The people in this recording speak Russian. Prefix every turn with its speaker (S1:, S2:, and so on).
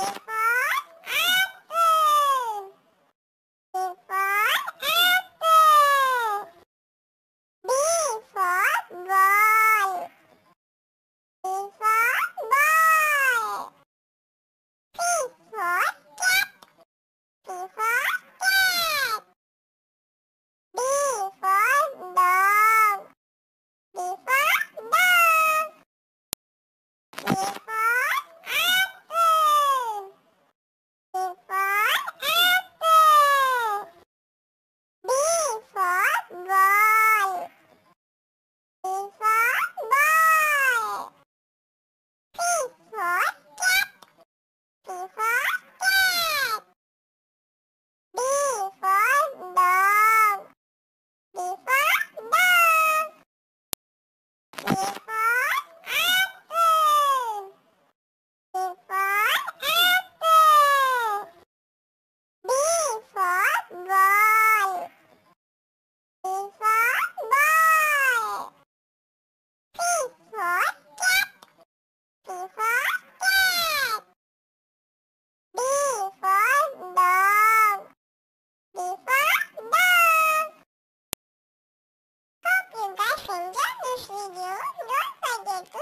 S1: Yes. смотришь видео, господи,